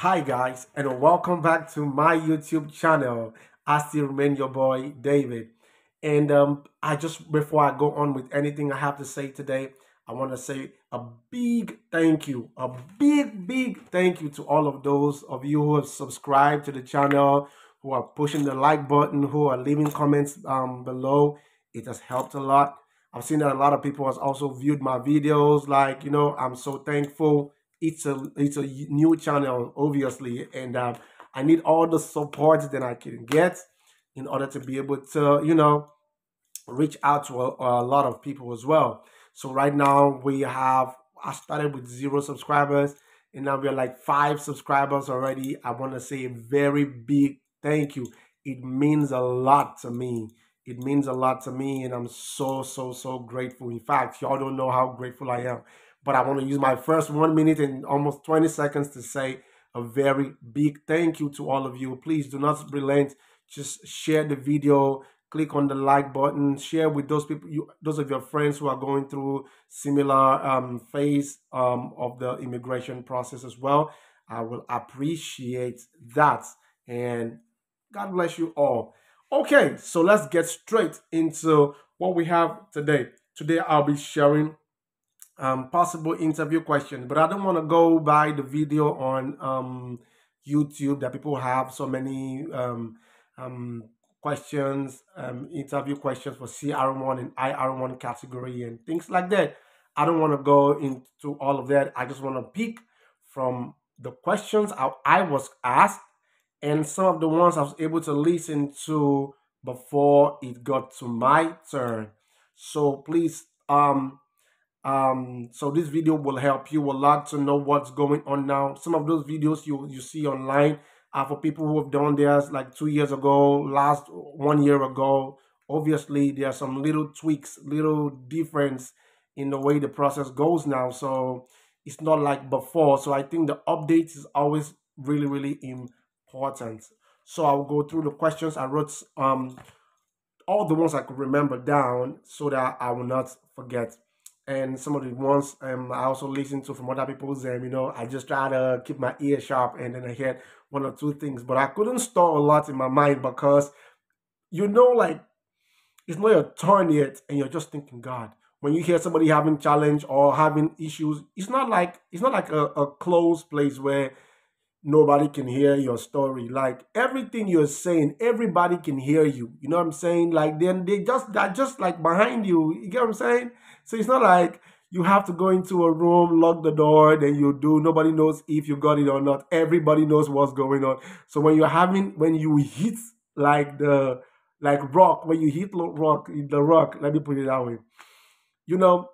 Hi guys and welcome back to my YouTube channel. I still remain your boy David. And um, I just before I go on with anything I have to say today, I want to say a big thank you, a big big thank you to all of those of you who have subscribed to the channel, who are pushing the like button, who are leaving comments um, below. It has helped a lot. I've seen that a lot of people has also viewed my videos. Like you know, I'm so thankful it's a it's a new channel obviously and uh, i need all the support that i can get in order to be able to you know reach out to a, a lot of people as well. So right now we have i started with zero subscribers and now we're like five subscribers already. I want to say a very big thank you. It means a lot to me. It means a lot to me and i'm so so so grateful. In fact y'all don't know how grateful i am but I want to use my first one minute and almost 20 seconds to say a very big thank you to all of you. Please do not relent. Just share the video, click on the like button, share with those people, you, those of your friends who are going through similar um, phase um, of the immigration process as well. I will appreciate that. And God bless you all. Okay, so let's get straight into what we have today. Today I'll be sharing um, possible interview questions, but I don't want to go by the video on um, YouTube that people have so many um, um, questions, um, interview questions for CR1 and IR1 category and things like that. I don't want to go into all of that. I just want to pick from the questions I, I was asked and some of the ones I was able to listen to before it got to my turn. So please um um, so this video will help you a lot to know what's going on now. Some of those videos you, you see online are for people who have done theirs like two years ago, last one year ago. Obviously, there are some little tweaks, little difference in the way the process goes now. So it's not like before. So I think the updates is always really, really important. So I'll go through the questions. I wrote um all the ones I could remember down so that I will not forget and some of the ones um, I also listen to from other people's um, you know, I just try to keep my ear sharp and then I hear one or two things. But I couldn't store a lot in my mind because you know, like it's not your turn yet, and you're just thinking, God. When you hear somebody having challenge or having issues, it's not like it's not like a, a closed place where nobody can hear your story. Like everything you're saying, everybody can hear you. You know what I'm saying? Like then they just they're just like behind you. You get what I'm saying? So it's not like you have to go into a room, lock the door, then you do. Nobody knows if you got it or not. Everybody knows what's going on. So when you're having, when you hit like the, like rock, when you hit rock, the rock, let me put it that way, you know,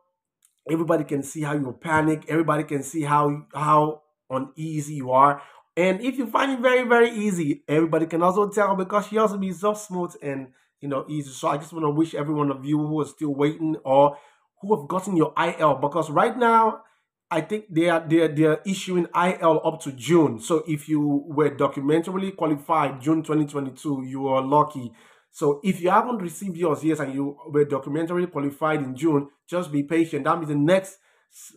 everybody can see how you panic. Everybody can see how, how uneasy you are. And if you find it very, very easy, everybody can also tell because she also be so smooth and, you know, easy. So I just want to wish every one of you who are still waiting or who have gotten your IL because right now I think they are they are, they are issuing IL up to June. So if you were documentarily qualified June 2022, you are lucky. So if you haven't received yours yes and you were documentarily qualified in June, just be patient. That means the next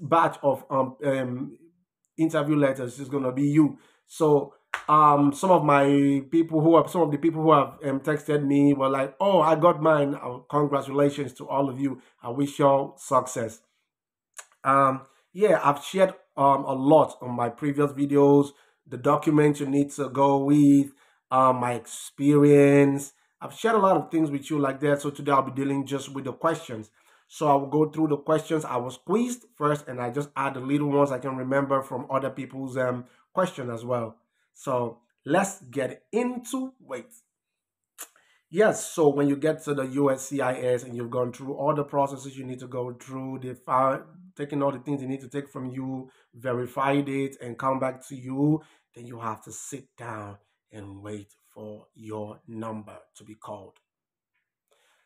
batch of um, um interview letters is gonna be you. So um some of my people who have some of the people who have um, texted me were like oh i got mine. Oh, congratulations to all of you. I wish y'all success. Um yeah i've shared um a lot on my previous videos the documents you need to go with um my experience. I've shared a lot of things with you like that. So today i'll be dealing just with the questions. So i will go through the questions. I was quizzed first and i just add the little ones i can remember from other people's um question as well so let's get into wait. Yes, so when you get to the USCIS and you've gone through all the processes you need to go through, they've taken all the things they need to take from you, verified it, and come back to you, then you have to sit down and wait for your number to be called.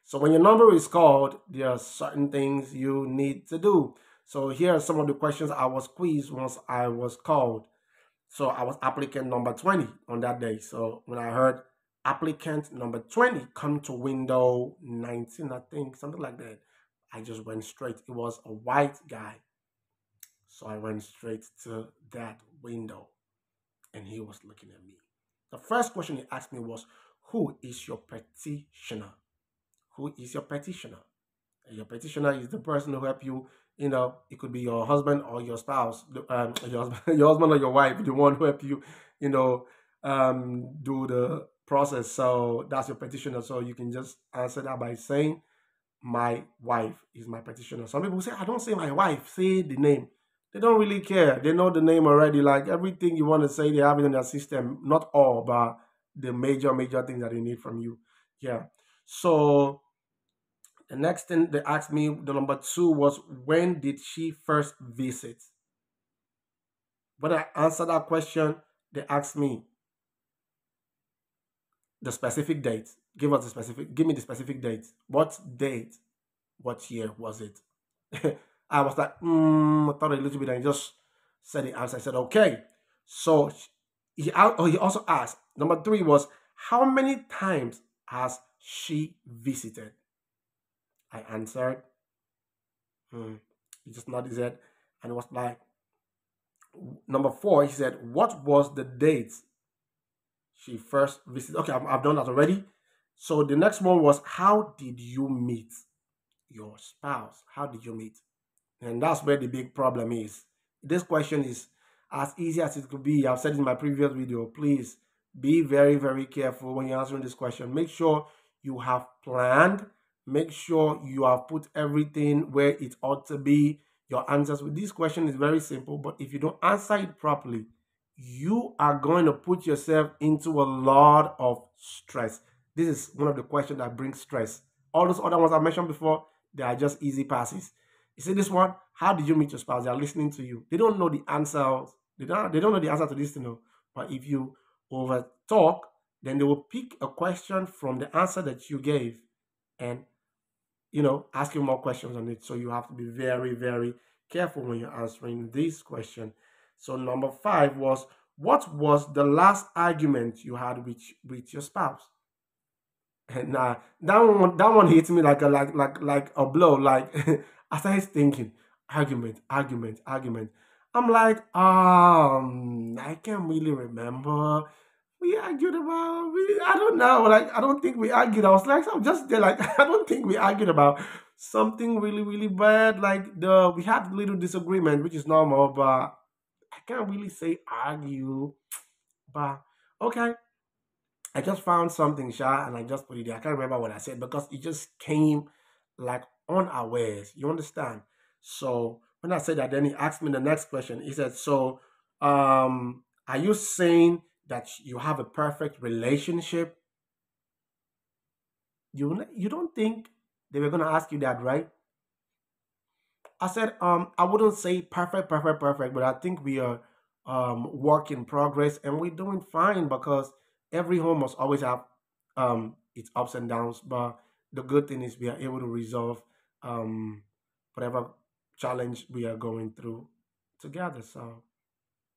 So when your number is called, there are certain things you need to do. So here are some of the questions I was quizzed once I was called. So I was applicant number 20 on that day. So when I heard applicant number 20 come to window 19, I think, something like that, I just went straight. It was a white guy. So I went straight to that window. And he was looking at me. The first question he asked me was, Who is your petitioner? Who is your petitioner? And your petitioner is the person who help you. You know, it could be your husband or your spouse, um, your, husband, your husband or your wife, the one who help you, you know, um, do the process. So that's your petitioner. So you can just answer that by saying, My wife is my petitioner. Some people say, I don't say my wife, say the name. They don't really care. They know the name already. Like everything you want to say, they have it in their system. Not all, but the major, major thing that they need from you. Yeah. So the next thing they asked me, the number two was when did she first visit? When I answered that question, they asked me the specific date. Give us the specific. Give me the specific date. What date? What year was it? I was like, mm, I thought a little bit and just said the answer. I said, okay. So he, oh, he also asked, number three was, how many times has she visited? I answered, hmm. he just nodded his head and was like, number four, he said, what was the date she first visited? Okay, I've, I've done that already. So the next one was, how did you meet your spouse? How did you meet? And that's where the big problem is. This question is as easy as it could be. I've said in my previous video, please be very, very careful when you're answering this question. Make sure you have planned. Make sure you have put everything where it ought to be. Your answers with this question is very simple, but if you don't answer it properly, you are going to put yourself into a lot of stress. This is one of the questions that brings stress. All those other ones I mentioned before, they are just easy passes. You see this one? How did you meet your spouse? They are listening to you. They don't know the answer. They don't, they don't know the answer to this, you know. But if you over talk, then they will pick a question from the answer that you gave and you know ask you more questions on it. So you have to be very, very careful when you're answering this question. So number five was what was the last argument you had with with your spouse? And uh, that one that one hits me like a like like like a blow. Like I started thinking, argument, argument, argument. I'm like, um, I can't really remember. We argued about, we, I don't know, like, I don't think we argued. I was like, I'm just there, like, I don't think we argued about something really, really bad. Like, the, we had little disagreement, which is normal, but I can't really say argue. But, okay. I just found something, Sha, and I just put it there. I can't remember what I said because it just came like unawares. You understand? So when I said that, then he asked me the next question. He said, "So, um, are you saying that you have a perfect relationship?" You you don't think they were gonna ask you that, right? I said, um, I wouldn't say perfect, perfect, perfect, but I think we are um work in progress and we're doing fine because every home must always have um its ups and downs. But the good thing is we are able to resolve um, whatever challenge we are going through together. So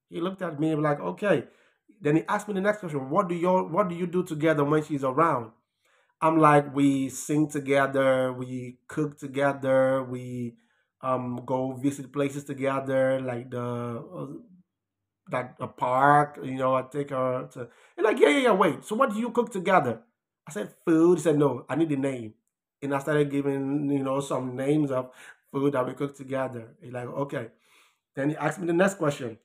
he looked at me like, okay. Then he asked me the next question: What do you What do you do together when she's around? I'm like, we sing together, we cook together, we um go visit places together, like the uh, like a park. You know, I take her to. And like, yeah, yeah, yeah. Wait. So what do you cook together? I said food. He said no. I need the name and I started giving, you know, some names of food that we cook together. He's like, okay. Then he asked me the next question.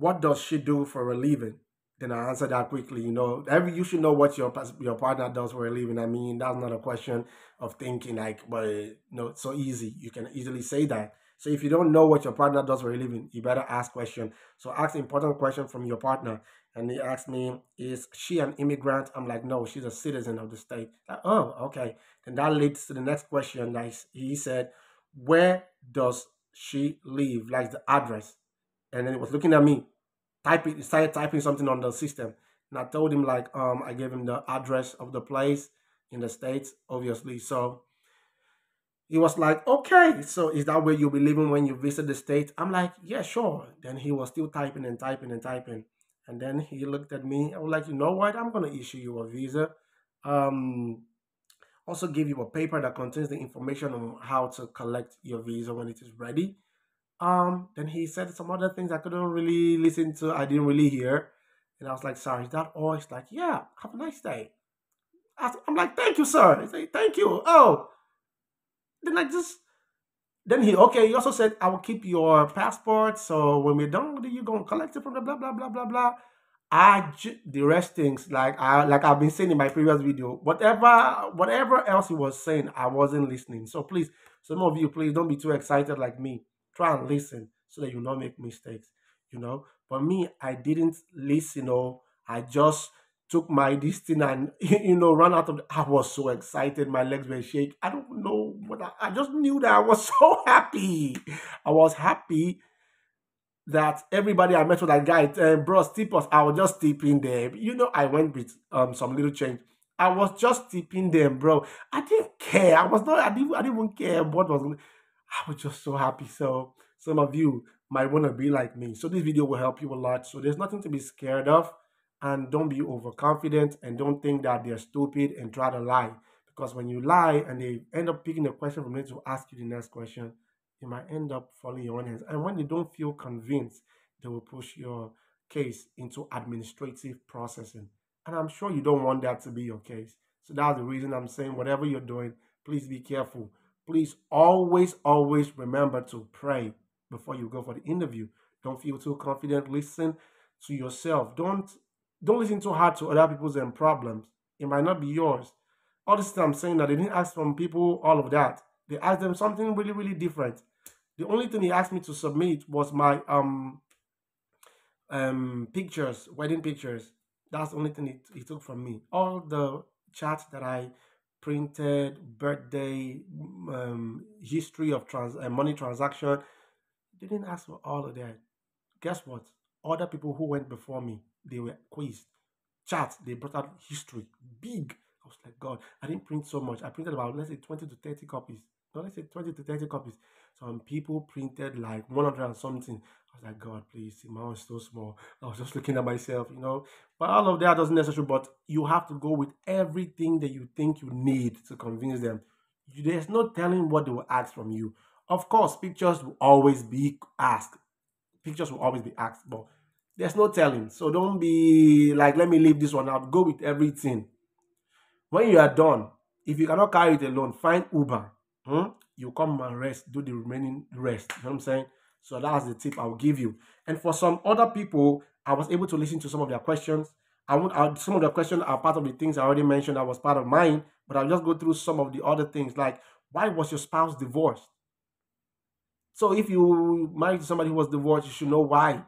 What does she do for a living? Then I answer that quickly. You know, every you should know what your your partner does for a living. I mean, that's not a question of thinking like, but you know, it's so easy. You can easily say that. So if you don't know what your partner does for a living, you better ask question. So ask important question from your partner. And he asked me, is she an immigrant? I'm like, no, she's a citizen of the state. Like, oh, okay. And that leads to the next question. That he said, where does she live? Like the address. And then he was looking at me, typing, he started typing something on the system. And I told him like, um, I gave him the address of the place in the States, obviously. So he was like, okay, so is that where you'll be living when you visit the state? I'm like, yeah, sure. Then he was still typing and typing and typing. And then he looked at me. I was like, you know what? I'm going to issue you a visa. Um, also give you a paper that contains the information on how to collect your visa when it is ready. Um, then he said some other things I couldn't really listen to. I didn't really hear. And I was like, sorry, is that all? He's like, yeah, have a nice day. I, am like, thank you, sir. He's like, thank you. Oh. Then I just, then he, okay, he also said, I will keep your passport. So when we're done you're going to collect it from the blah, blah, blah, blah, blah. I the rest things like I like I've been saying in my previous video. Whatever whatever else he was saying, I wasn't listening. So please, some of you, please don't be too excited like me. Try and listen so that you not make mistakes. You know. But me, I didn't listen. Or I just took my destiny and you know ran out of. The, I was so excited. My legs were shaking. I don't know what I, I just knew that I was so happy. I was happy that everybody I met with that guy, uh, bro, tip us. I was just tipping them. You know, I went with um some little change. I was just tipping them, bro. I didn't care. I was not. I didn't. I didn't even care what was. I was just so happy. So some of you might want to be like me. So this video will help you a lot. So there's nothing to be scared of, and don't be overconfident and don't think that they're stupid and try to lie. Because when you lie and they end up picking a question from them to ask you the next question, you might end up falling your own hands. And when they don't feel convinced, they will push your case into administrative processing. And I'm sure you don't want that to be your case. So that's the reason I'm saying whatever you're doing, please be careful. Please always, always remember to pray before you go for the interview. Don't feel too confident. Listen to yourself. Don't don't listen too hard to other people's um, problems. It might not be yours. All this time I'm saying that they didn't ask from people all of that. They asked them something really, really different. The only thing he asked me to submit was my um um pictures, wedding pictures. That's the only thing he, he took from me. All the chats that I printed, birthday, um, history of trans uh, money transaction, they didn't ask for all of that. Guess what? Other people who went before me, they were quizzed. Chats, they brought out history, big. I was like, God, I didn't print so much. I printed about let's say 20 to 30 copies. No, let's say 20 to 30 copies. Some people printed like 100 and something. I was like, God, please, the amount is so small. I was just looking at myself, you know. But all of that doesn't necessarily, but you have to go with everything that you think you need to convince them. There's no telling what they will ask from you. Of course, pictures will always be asked. Pictures will always be asked, but there's no telling. So don't be like, let me leave this one out. Go with everything. When you are done, if you cannot carry it alone, find Uber. Hmm? You come and rest, do the remaining rest. You know what I'm saying? So that's the tip I'll give you. And for some other people, I was able to listen to some of their questions. I want I, some of the questions are part of the things I already mentioned that was part of mine, but I'll just go through some of the other things like why was your spouse divorced? So if you married somebody who was divorced, you should know why.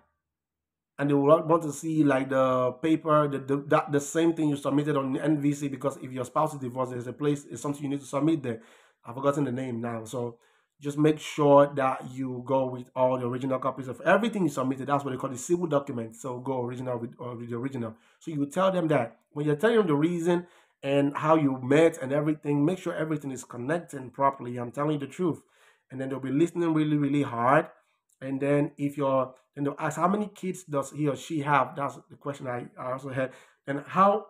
And they will want to see like the paper, the the, that, the same thing you submitted on NVC because if your spouse is divorced, there's a place, it's something you need to submit there. I've forgotten the name now. So just make sure that you go with all the original copies of everything you submitted. That's what they call the civil document. So go original with, uh, with the original. So you tell them that when you're telling them the reason and how you met and everything, make sure everything is connecting properly. I'm telling you the truth. And then they'll be listening really, really hard. And then if you're, then they'll ask how many kids does he or she have? That's the question I, I also had. And how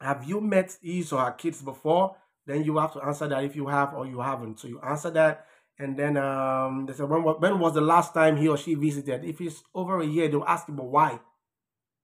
have you met his or her kids before? Then you have to answer that if you have or you haven't. So you answer that, and then um, they said when when was the last time he or she visited? If it's over a year, they'll ask you, but why?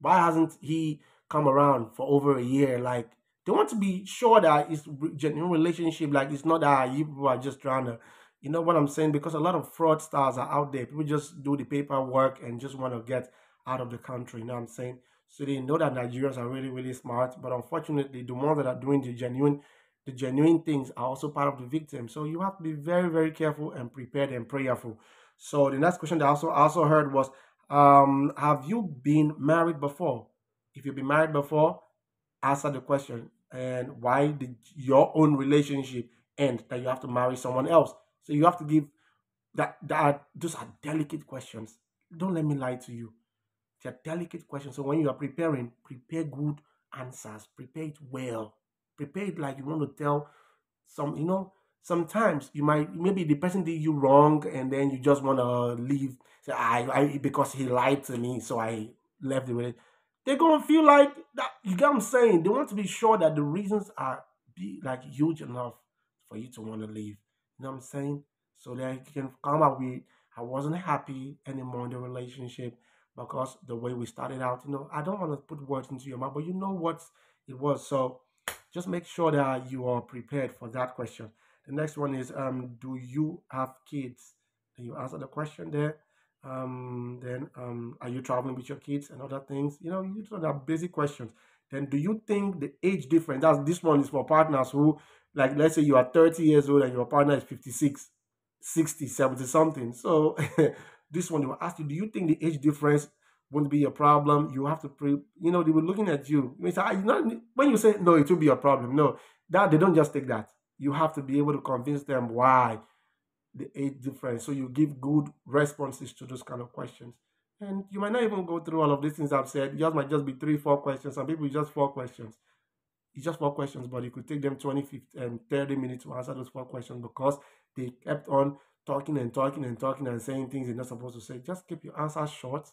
Why hasn't he come around for over a year? Like they want to be sure that it's genuine relationship. Like it's not that you people are just trying to, you know what I'm saying? Because a lot of fraudsters are out there. People just do the paperwork and just want to get out of the country. You know what I'm saying? So they know that Nigerians are really, really smart. But unfortunately, the ones that are doing the genuine the genuine things are also part of the victim. So you have to be very, very careful and prepared and prayerful. So the next question that I also also heard was, um, have you been married before? If you've been married before, answer the question. And why did your own relationship end that you have to marry someone else? So you have to give that that those are delicate questions. Don't let me lie to you. They're delicate questions. So when you are preparing, prepare good answers. Prepare it well prepared like you want to tell some, you know, sometimes you might maybe the person did you wrong and then you just want to leave. Say I, I because he lied to me, so I left the relationship. They're gonna feel like that. You get what I'm saying? They want to be sure that the reasons are be like huge enough for you to want to leave. You know what I'm saying? So that you can come up with I wasn't happy anymore in the relationship because the way we started out, you know, I don't want to put words into your mouth, but you know what it was. So just make sure that you are prepared for that question. The next one is, um, do you have kids? And you answer the question there. Um, then, um, are you traveling with your kids and other things? You know, you those are basic questions. Then, do you think the age difference? That's this one is for partners who, like, let's say you are 30 years old and your partner is 56, 60, 70 something. So, this one they will ask you, do you think the age difference won't be a problem? You have to pre, you know, they were looking at you. Say, ah, you not, when you say no, it will be a problem. No, that they don't just take that. You have to be able to convince them why the age difference. So you give good responses to those kind of questions. And you might not even go through all of these things I've said. Yours might just be three, four questions. Some people just four questions. It's just four questions, but it could take them 20, 50, and 30 minutes to answer those four questions because they kept on talking and talking and talking and saying things they're not supposed to say. Just keep your answers short.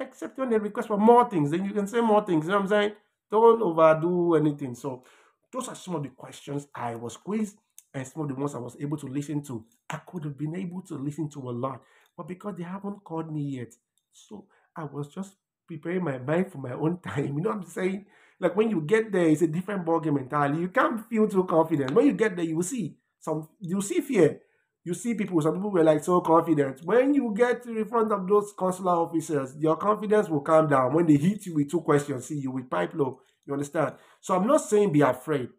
Except when they request for more things, then you can say more things. You know what I'm saying? Don't overdo anything. So those are some of the questions I was quizzed and some of the ones I was able to listen to. I could have been able to listen to a lot, but because they haven't called me yet, so I was just preparing my mind for my own time. You know what I'm saying? Like when you get there, it's a different ballgame entirely. You can't feel too confident. When you get there, you will see some. You see fear. You see people. Some people were like so confident. When you get to the front of those consular officers, your confidence will calm down. When they hit you with two questions, see you with pipe low. You understand? So I'm not saying be afraid.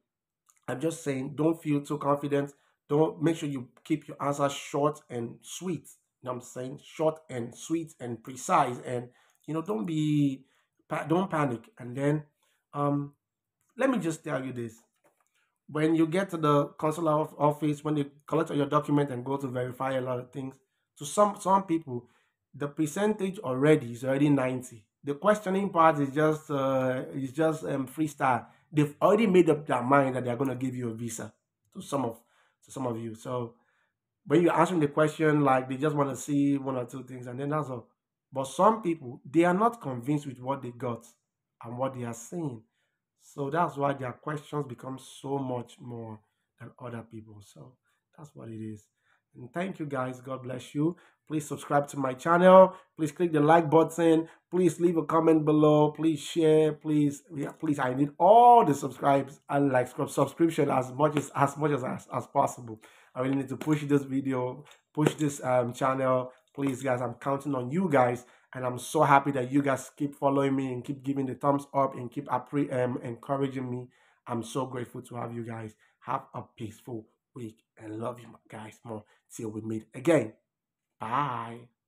I'm just saying don't feel too confident. Don't make sure you keep your answers short and sweet. You know what I'm saying? Short and sweet and precise. And you know, don't be don't panic. And then um let me just tell you this. When you get to the consular office, when they collect your document and go to verify a lot of things, to some some people, the percentage already is already 90 the questioning part is just uh, is just um, freestyle. They've already made up their mind that they're going to give you a visa to some of to some of you. So when you're answering the question, like they just want to see one or two things, and then that's all. But some people they are not convinced with what they got and what they are seeing. So that's why their questions become so much more than other people. So that's what it is. And thank you guys. God bless you. Please subscribe to my channel. Please click the like button. Please leave a comment below. Please share. Please, yeah, please. I need all the subscribes and like subscription as much as as much as, as as possible. I really need to push this video, push this um channel. Please, guys, I'm counting on you guys, and I'm so happy that you guys keep following me and keep giving the thumbs up and keep um encouraging me. I'm so grateful to have you guys. Have a peaceful week and love you guys more till we meet again. Bye.